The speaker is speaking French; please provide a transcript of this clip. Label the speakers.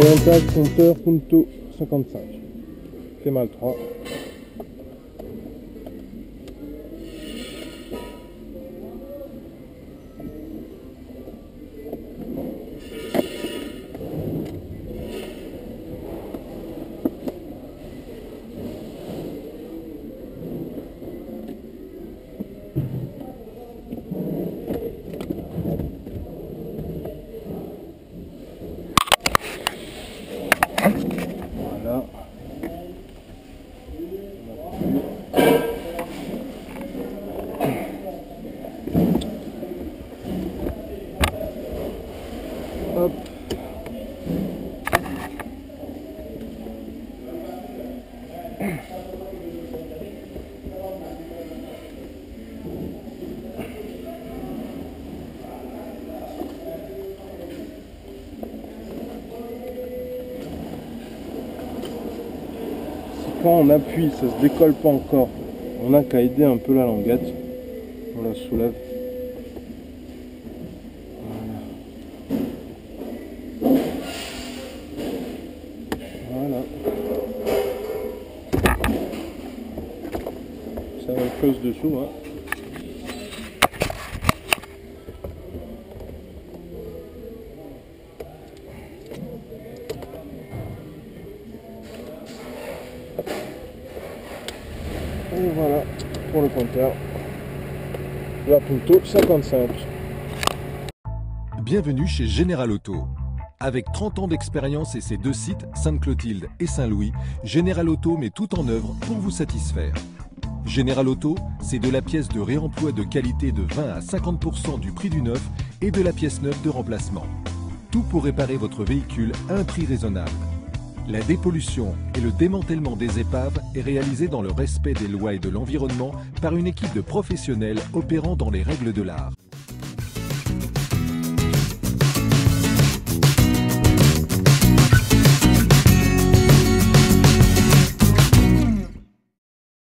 Speaker 1: pointage compteur Punto 55. Fait mal 3. Hop. Quand on appuie, ça se décolle pas encore, on n'a qu'à aider un peu la languette. On la soulève. Voilà. Ça creuse dessous. Et voilà pour le compteur. La Punto 55.
Speaker 2: Bienvenue chez Général Auto. Avec 30 ans d'expérience et ses deux sites, Sainte-Clotilde et Saint-Louis, Général Auto met tout en œuvre pour vous satisfaire. Général Auto, c'est de la pièce de réemploi de qualité de 20 à 50% du prix du neuf et de la pièce neuve de remplacement. Tout pour réparer votre véhicule à un prix raisonnable. La dépollution et le démantèlement des épaves est réalisé dans le respect des lois et de l'environnement par une équipe de professionnels opérant dans les règles de l'art.